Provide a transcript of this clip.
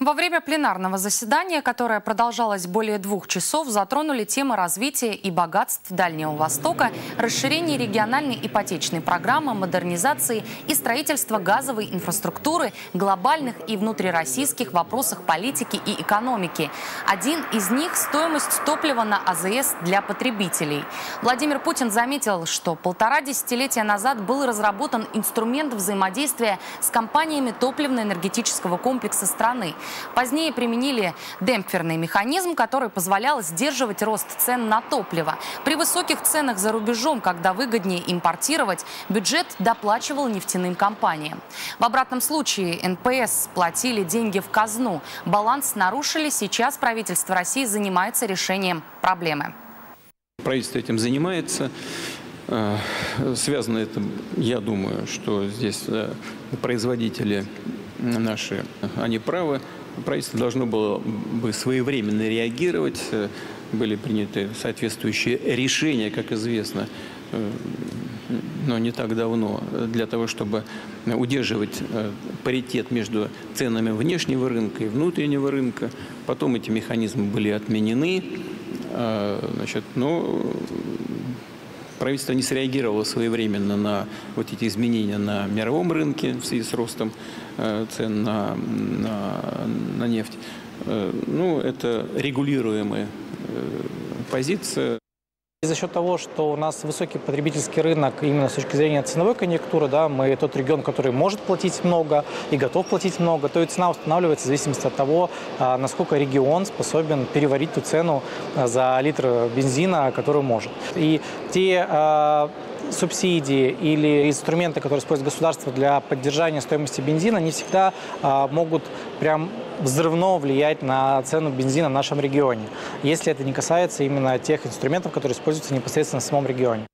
Во время пленарного заседания, которое продолжалось более двух часов, затронули темы развития и богатств Дальнего Востока, расширения региональной ипотечной программы, модернизации и строительства газовой инфраструктуры, глобальных и внутрироссийских вопросах политики и экономики. Один из них – стоимость топлива на АЗС для потребителей. Владимир Путин заметил, что полтора десятилетия назад был разработан инструмент взаимодействия с компаниями топливно-энергетического комплекса страны – Позднее применили демпферный механизм, который позволял сдерживать рост цен на топливо. При высоких ценах за рубежом, когда выгоднее импортировать, бюджет доплачивал нефтяным компаниям. В обратном случае НПЗ платили деньги в казну. Баланс нарушили. Сейчас правительство России занимается решением проблемы. Правительство этим занимается. Э, связано это, я думаю, что здесь э, производители наши, они правы. Правительство должно было бы своевременно реагировать. Были приняты соответствующие решения, как известно, но не так давно, для того, чтобы удерживать э, паритет между ценами внешнего рынка и внутреннего рынка. Потом эти механизмы были отменены. Э, значит, но правительство не среагировало своевременно на вот эти изменения на мировом рынке в связи с ростом э, цен на, на, на нефть. Э, ну, это регулируемая э, позиция. И за счет того, что у нас высокий потребительский рынок именно с точки зрения ценовой конъюнктуры, да, мы тот регион, который может платить много и готов платить много, то и цена устанавливается в зависимости от того, а, насколько регион способен переварить ту цену а, за литр бензина, которую может. И те а, субсидии или инструменты, которые использует государство для поддержания стоимости бензина, не всегда могут прям взрывно влиять на цену бензина в нашем регионе, если это не касается именно тех инструментов, которые используются непосредственно в самом регионе.